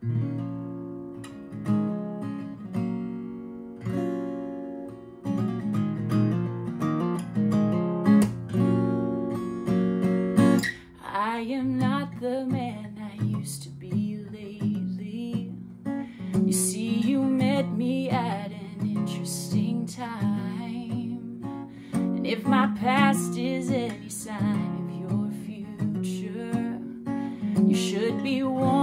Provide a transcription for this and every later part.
I am not the man I used to be lately. You see, you met me at an interesting time. And if my past is any sign of your future, you should be warned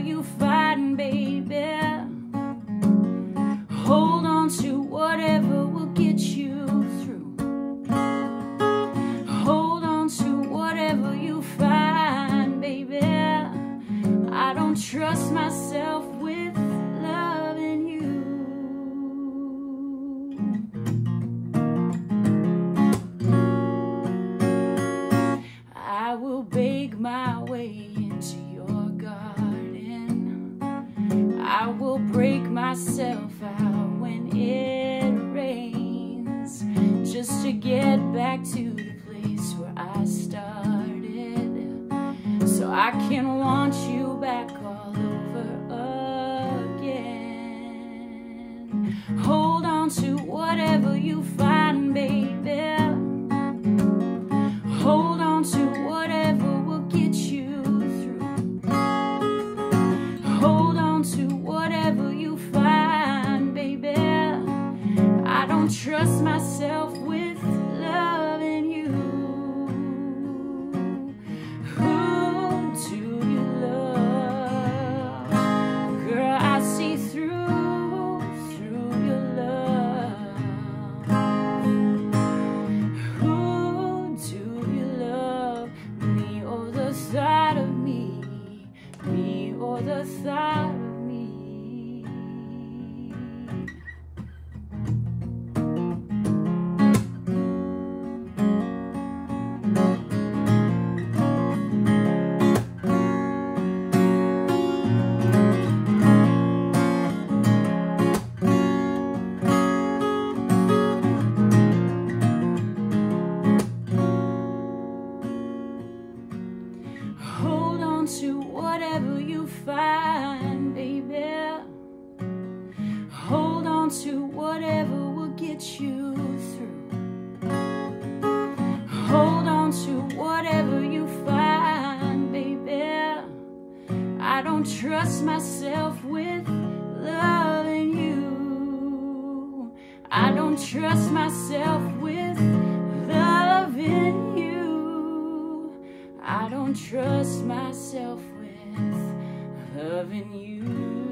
you find, baby. Hold on to whatever will get you through. Hold on to whatever you find, baby. I don't trust myself with loving you. I will beg my way into your will break myself out when it rains just to get back to the place where I started so I can want you back all over again. Hold on to whatever you find, baby. Thought on to whatever you find, baby. Hold on to whatever will get you through. Hold on to whatever you find, baby. I don't trust myself with loving you. I don't trust myself with trust myself with loving you.